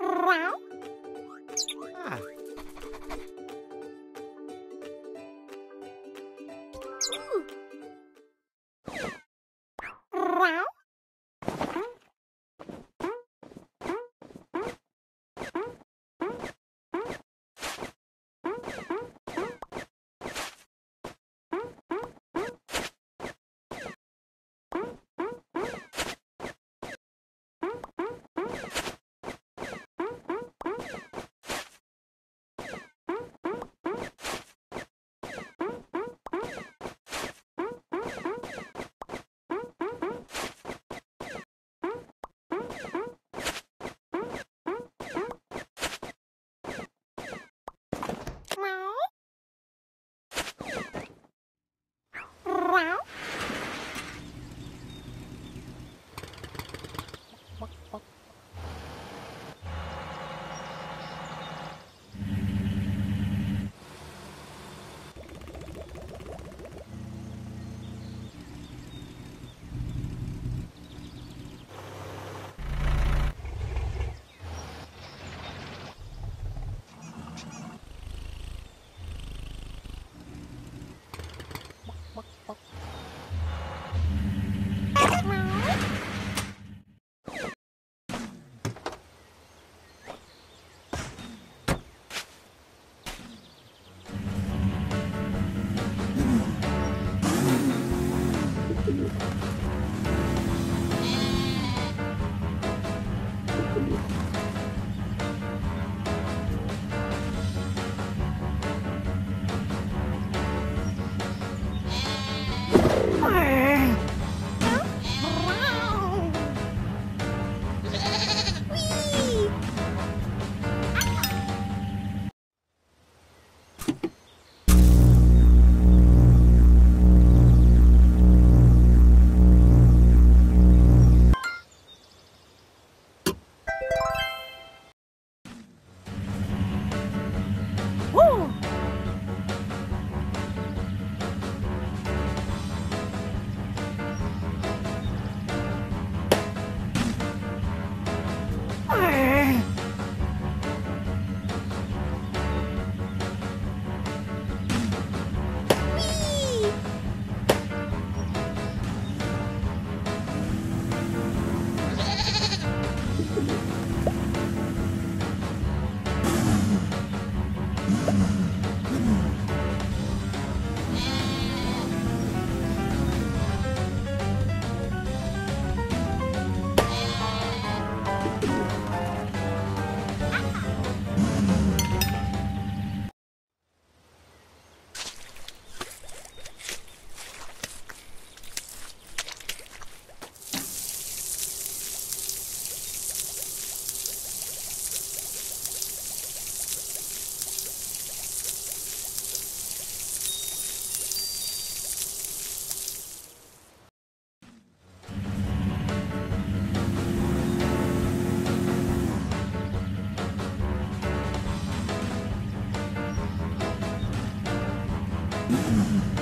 Ah. Mm-hmm.